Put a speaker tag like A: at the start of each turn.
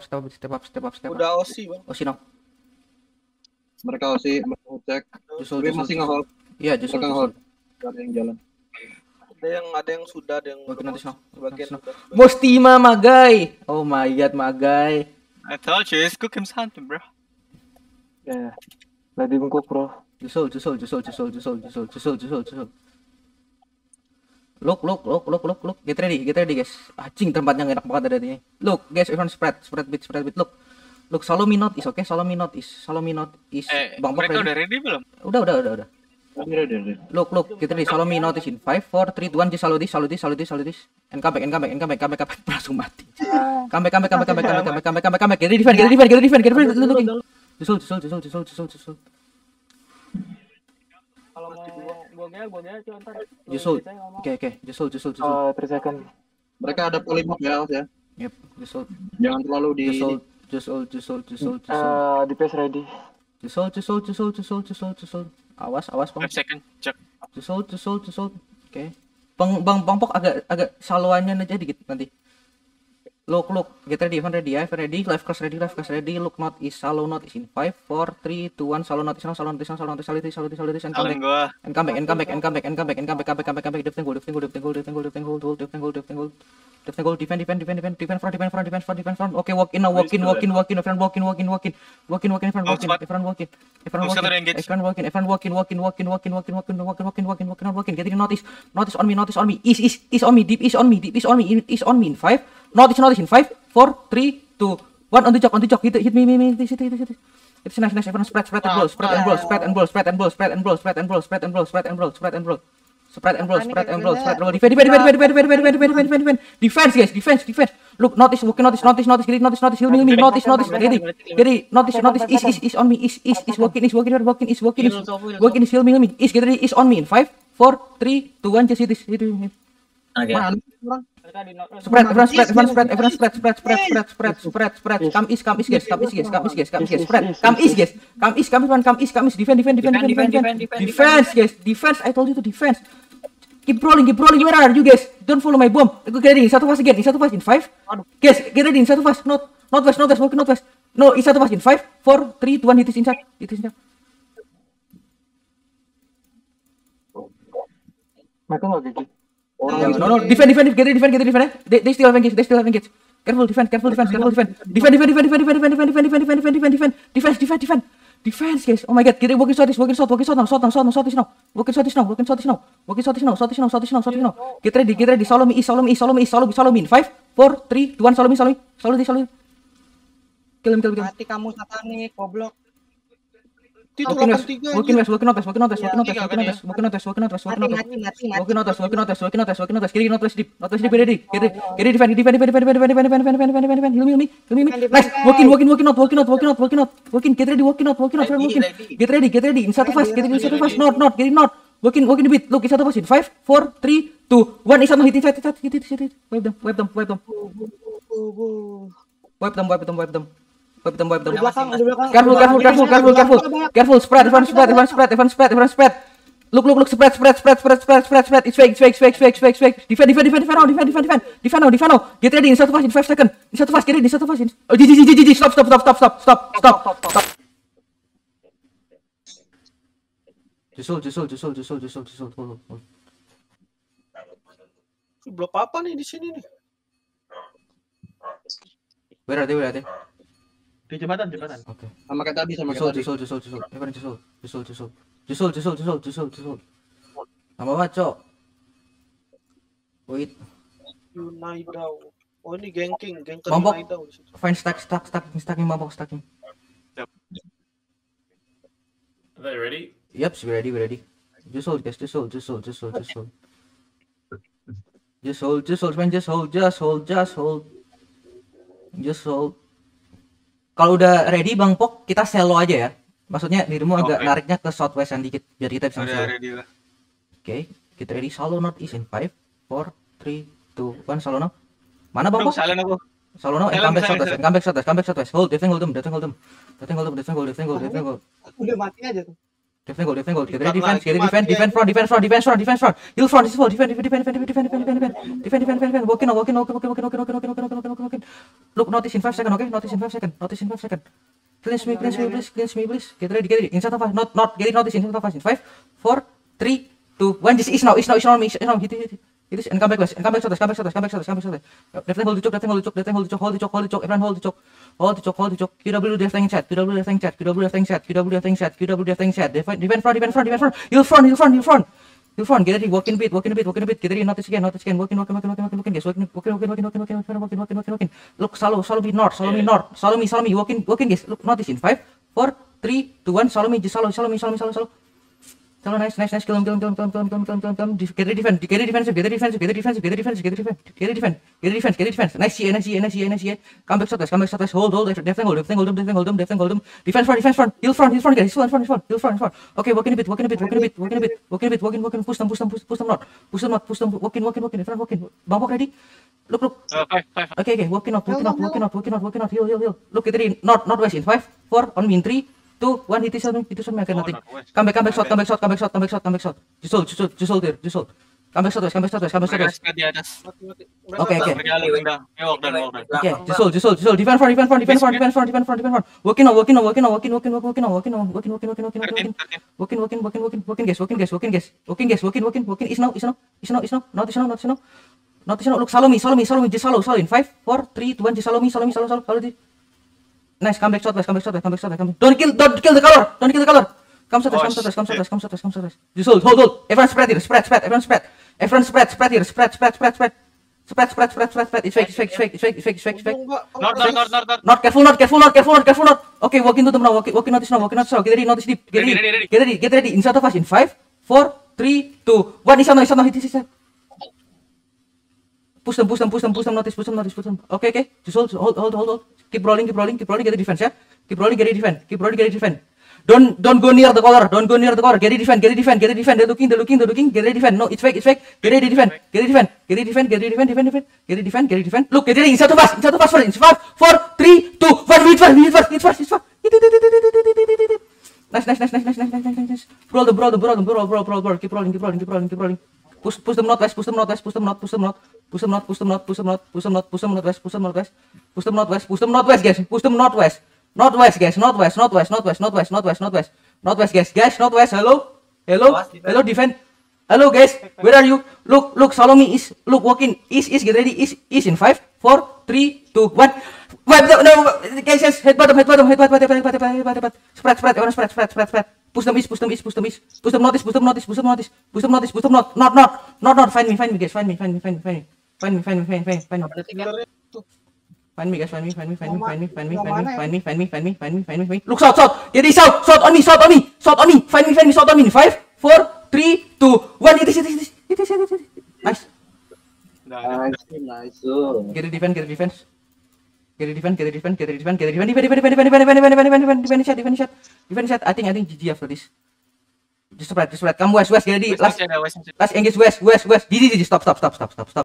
A: step up, step up, step up, step up, step up.
B: Udah Osi bang.
A: Oh, sino.
C: Mereka ngecek.
A: Jusul,
C: Tapi
A: jusul,
C: masih nge-hold.
A: Iya,
C: Mereka
A: jusul.
C: nge-hold. Ada yang jalan.
B: Ada yang ada yang sudah, ada yang
A: Oke,
B: belum.
A: nanti Nanti
B: sudah.
A: Mostima Magai. Oh my god, Magai.
D: I told you, it's good something, bro.
E: Ya. Lagi bengkok bro.
A: Jusul, jusul, jusul, jusul, jusul, jusul, jusul, jusul, jusul. Look, look, look, look, look, look. Get ready, get ready guys. Anjing tempatnya enak banget ada ini. Look, guys, everyone spread, spread bit, spread bit. Look. Look, solo me not is okay? solo me not is, solo me not is.
D: Eh,
A: Bang
D: mereka udah ready belum?
A: Udah, udah, udah, udah. Look, look, get ready. Solo me not is in 5 4 3 2 1 just solo this, solo this, solo this, solo this. And come back, and come back, and come back, come back, come back. Langsung mati. Come back, come back, come back, come back, come back, come back, come back, come back. Get ready, defend, get ready, defend, get ready, defend, get ready. look, look. Just hold, just hold, just hold,
F: just hold, just hold, just hold. Gua gel, gua gel ntar.
A: Jusul. Oke, oke. Jusul, jusul, jusul.
E: Uh, 3 second.
C: Mereka ada polymorph ya, ya.
A: Yep, jusul.
C: Jangan terlalu di
A: Jusul, jusul, jusul, jusul, jusul.
E: Uh, DPS ready.
A: Jusul, jusul, jusul, jusul, jusul, jusul. Awas, awas, bang.
D: 5 second, check.
A: Jusul, jusul, jusul. Oke. Bang, bang, bang Pok agak, agak saluannya aja dikit nanti. Look, look. Get ready, Evan ready, Evan ready. Life cross ready, life cross ready. Look, not is shallow, not is in 5, 4, 3, 2, 1. Shallow, not is now, shallow, not is now, shallow, not is not is not is not is and come back. And come back, and come back, and come back, and come back, and come back, come back, come back, come back. Defend goal, defend goal, defend goal, defend goal, defend goal, defend goal, defend goal. Defend goal, defend, defend, defend, defend, defend front, defend front, defend front, defend front. Okay, walk in now, walk in, walk in, walk in, friend, walk in, walk in, walk in, walk in, walk in, friend, walk in, friend, walk in, friend, walk in, friend, walk in, friend, walk in, walk in, walk in, walk in, walk in, walk in, walk in, walk in, walk in, walk in, walk in. Getting notice, notice on me, notice on me. Is, is, is on me, deep is on me, deep is on me, in- is on me in five. Notice, notice in five, four, three, two, one. On the jock, on the jock. Hit, hit me, me, me. Hit, hit, hit, hit. It's nice, nice. Everyone spread, spread and blow, spread and blow, spread and blow, spread and blow, spread and blow, spread and blow, spread and blow, spread and blow, spread and blow. Spread and blow, spread and blow, spread and blow. Defend, defend, defend, defend, defend, defend, defend, defend, defend. Defense, guys, defense, defense. Look, notice, walking, notice, notice, notice, it, notice, notice, heal me, heal me, notice, notice, get it, notice, notice, is, is, is on me, is, is, is walking, is walking, walking, is walking, is walking, is heal me, heal me, is, get it, is on me in five, four, three, two, one, just hit this, hit it.
G: Oke.
A: Spread, everyone spread, everyone spread, everyone spread, spread, spread, spread, spread, spread, spread. Come east, come east, guys, come east, guys, come east, guys, come guys, spread. Come east, guys, come east, come one, come east, come east. Defend, defend, defend, defend, defend. Defense, guys, defense. I told you to defense. Keep rolling, keep rolling. Where are you guys? Don't follow my bomb. Go get ready. Satu fast again. In satu fast in five. Guys, get ready. Satu fast. Not, not west, not west. Walking not west. No, in satu fast in five, four, three, two, one. Hit is inside. Hit is inside.
E: Mereka nggak gigi.
A: No, no, no. Defend, defend, defend, get ready, defend. eh. They, they still have engage. They still have engage. Careful, defend, careful, defense, careful, defend. Defend, defend, defend, defend, defend, defend, defend, defend, defend, defend, defend, defend, defend, defend. Defense, guys. Oh my god, get ready, walking south, walking south, walking south now, south now, south now, south is now. Walking south is now, walking south is now. Walking south is now, south is now, south is now, south is now. Get ready, get ready. Follow me, follow me, follow me, follow me, follow me. Five, four, three, two, one. Follow me, follow me, follow this. Kill him, kill him, kill him.
G: Mati kamu satanik, goblok.
B: Tidur
A: Walking west,
B: 83
A: walking
B: aja.
A: west, walking northwest, walking northwest, walking northwest, walking northwest, walking northwest, walking northwest, walking
G: Mati,
A: northwest.
G: mati, mati, mati.
A: Walking northwest, walking northwest, walking northwest, walking northwest, getting northwest deep, northwest deep, ready, get ready, get ready, get ready, defend, defend, defend, defend, defend, defend, defend, defend, defend, defend, defend, heal me, heal me, heal me, heal me. Nice, walking, walking, walking get ready, walking walking walking, get ready, get ready, in satu fast, get ready, in satu fast, not, not, in not, walking, walking bit, look, in satu fast, in five, four, three, two, one, in satu, hit, hit, hit, hit, hit, hit, hit, hit, wipe them, wipe them, wipe them, wipe them, wipe them, wipe them, them, wipe them.
G: Di belakang, di belakang.
A: Careful, careful, careful, careful, careful, careful. Spread, everyone spread, everyone spread, everyone spread, everyone spread. Look, look, look, spread, spread, spread, spread, spread, spread, spread. It's fake, it's fake, it's fake, it's fake, it's fake, it's fake. Defend, defend, defend, defend defend, defend, defend, defend defend now. Get ready in satu fast in five seconds. In satu fast, get ready in satu fast in. Oh, GG, GG, GG. Stop, stop, stop, stop, stop, stop, stop, stop. Jusul, jusul, jusul, jusul, jusul, jusul. Hold, hold, hold.
B: Blok apa nih di sini nih?
A: Where are they? Where are they?
H: Di jembatan, jembatan.
A: Okay.
C: Sama kayak tadi, sama
A: Jusul,
C: kayak tadi.
A: jusul, jusul, jusul. Everyone jusul, jusul, jusul. Jusul, jusul, jusul, jusul, jusul. Nama apa, Cok? Wait.
B: Yunaidao. Oh ini gengking, gengker
A: Mampok.
B: Yunaidao di situ.
A: Find stack, stack, stacking, stacking, mabok, stacking.
I: Are they ready?
A: Yep, we ready, we ready. Just hold, guys, just hold, just hold, just hold, just hold. Just hold, just hold, man, just hold, just hold, just hold. Just hold. Kalau udah ready, Bang Pok, kita selo aja ya. Maksudnya dirimu agak nariknya ke southwestan dikit, biar kita bisa selo. Oke, kita ready. Solo not is in 5, 4, 3, 2, 1, solo now. Mana Bang Pok? Solo now, and
D: Silent,
A: come back southwest, and come back southwest, come back southwest. Hold, defend, hold them, defend, hold them. Defend, hold them, defend, hold, defend, hold, defend, hold.
G: Udah mati aja tuh.
A: Defend goal, defend goal. Ready defense, ready defend,
B: mati
A: defend front, defense front, defense front, defense front. Heal front, this is full. Defend, defend, defend, defend, defend, defend, defend, defend, defend, defend, defend, defend. Walking, now, walking, walking, walking, walking, walking, walking, walking, walking. Look, notice in 5 seconds, okay? Notice in 5 seconds. Notice in 5 seconds. Cleanse me, cleanse me, please. Cleanse me, please. Get ready, get ready. Inside of 5. Not, not. Get it, notice. Inside of 5. In 5, 4, 3, 2, 1. Just is now, is now, is now. Is now. Hit it, hit it. It. And come back west. And come back south, come back south, come back south, come back south. Left hand hold the choke, left hand hold the choke, left hand hold the choke, hold the choke, hold the choke. Everyone hold the choke. Hold the choke, hold the choke. QW left hand chat, QW left hand chat, QW left hand chat, QW left hand chat, QW left hand chat. Defend, defend front, defend front, defend front. Heel front, heel front, heel front. Heel front. Get ready, walk in a bit, walk in a bit, walk in a bit. Get ready, notice again, notice again. Walk in, walk in, walk in, walk in, walk in. Yes, walk in, walk in, walk in, walk in, walk in, walk in, walk in, walk in, walk in, walk in, Look, follow, follow me north, follow me north, follow me, follow me. Walk in, walk in, guys. Look, notice in five, four, three, two, one. Follow me, just follow, follow me, follow me, follow, follow. Follow, nice, nice, nice. Kill him, kill him, kill him, kill him, kill him, kill him, kill him, kill him, Get ready, defend, get ready, defensive, get ready, defensive, get ready, defensive, get ready, defensive, get ready, defensive, get ready, defend, get ready, defense, get ready, defense. Nice nice nice nice CA. Come back, southwest, come back, southwest. Hold, hold, left hand hold, hand hold, hand hold, hand hold. Defense front, defense front, heel front, heel front, guys, heel front, front, heel front, front. Okay, walk in a bit, walk in a bit, walk in a bit, walk in a bit, walk in a bit, walk in, walk in, push them, push them, push, push them not, push them not, push them, walk in, walk in, walk in, front, walk in. Walk ready. Look, look.
D: Uh.
A: Okay, okay, walking out, walking out, walking out, walking out, walking out, heal, heal, heal. Look, get ready, not, not west in five, four, on me in three, two, one, hit this on me, hit this on me, I got
D: Oh,
A: nothing.
D: not west.
A: Come back, come back, shot, come back, shot, come back, shot, come back, shot, come back, shot. Just hold, just hold, just hold there, just hold. Come back, shot, come back, shot, come back, shot.
D: down, walk down.
A: Okay, just hold, just hold, just hold. Defend front, defend front, defend front, defend front, defend front, defend front. Working on, working on, working on, working, working, working, working working, working, working, working, working, working.
D: 13, 13.
A: Working, working, working, working, working, guys, working, guys, working, guys, working, guys, working, working, working. Is now, is now, is now, is now. Not is now, not is now. Not is now. Look, me, follow me. Just in five, four, three, two, one. Just me, follow, follow, follow. this. Nice, come back southwest, come back southwest, come back southwest, come back. Don't kill, don't kill the color, don't kill the color. Come southwest, come
D: Oh,
A: southwest, come
D: shit.
A: southwest, come southwest, come southwest. Just hold, hold, hold. Everyone spread here, spread, spread, everyone spread. Everyone spread, spread here, spread, spread, spread, spread. Spread, spread, spread, spread, spread. It's fake, it's fake, it's fake, it's fake, it's fake, it's fake, it's fake.
B: Ujung, Pak. Oh,
D: North, north, north, north, north.
A: Not careful, not careful, not careful, not careful, not. Okay, walk into them now. Walk, walk notice now. Walk notice now. Get ready, notice deep. Get
D: Ready,
A: ready,
D: ready, ready.
A: get ready, get ready. Inside of us in five, four, three, two, one. Inside now, inside now. Hit, hit, hit push them, push them, push them, push them, notice, push them, notice, push them. Oke, okay, oke. Okay. Just hold, hold, hold, hold, hold. Keep rolling, keep rolling, keep rolling, get the defense ya. Keep rolling, get the defense. Keep rolling, get the defense. Don't don't go near the color. Don't go near the color. Get the defense, get the defense, get the defense. They're looking, they're looking, they're looking. Get the defense. No, it's fake, it's fake. Get the defense, get the defense, get the defense, get the defense, defense, defense. Get the defense, get the defense. Look, get the inside to fast, inside to fast first. Five, four, three, two, one. Hit first, hit first, hit first, hit first. Nice, nice, nice, nice, nice, nice, nice, nice. Roll the, roll the, roll the, roll, roll, roll, roll. Keep rolling, keep rolling, keep rolling, keep rolling. Push, push them northwest, push them northwest, push them not push them not push them north, push them north, push them north, push them north, push them northwest, northwest, push them northwest, push them northwest, guys, push them northwest, northwest, guys, northwest, northwest, northwest, northwest, northwest, northwest, northwest, guys, guys, northwest. Hello, hello, hello, defend. Hello, guys, where are you? Look, look, follow me. East, look, walk in. East, east, get ready. East, east in five, four, three, two, one. Wait, no, no, guys, guys, head bottom, head bottom, head bottom, head bottom, head bottom, head bottom, head bottom. Spread, spread, everyone spread, spread, spread, spread. Push them east, push them east, push them east, push them northeast, push them northeast, push them northeast, push them northeast, push them north, not, not, not, not. Find me, find me, guys, find me, find me, find me, find me, find me, find me, find me, find me, find guys. Find me. Find me. Find me. Find me. Find me. Find me.
G: ya?
A: Find me. Find me. Find me. Find me. Find me. Find me. Look, south. Get it south. South on me. South on me. South on me. Find me. Find me. South on me. Five, four, three, two, one. It is. It is. It is. It is. Nice.
C: Nice, nice. Oh.
A: Get it defense. Get it defense. Get it defense. Get it defense. Get it defense. Get it defense. Defend. Defend. Defend. Defend. Defend. Defend. Defend. Defend. Defend. Defend. Shot. Defend. Shot. Defend. Shot. I think. I think GG after this. Just spread. Just spread. Come west. West.
D: West
A: Last. Last engage west. West. West. GG. GG. Stop. Stop. Stop. Stop. Stop. Stop.